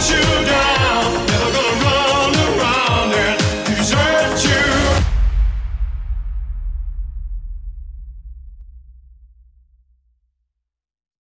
children.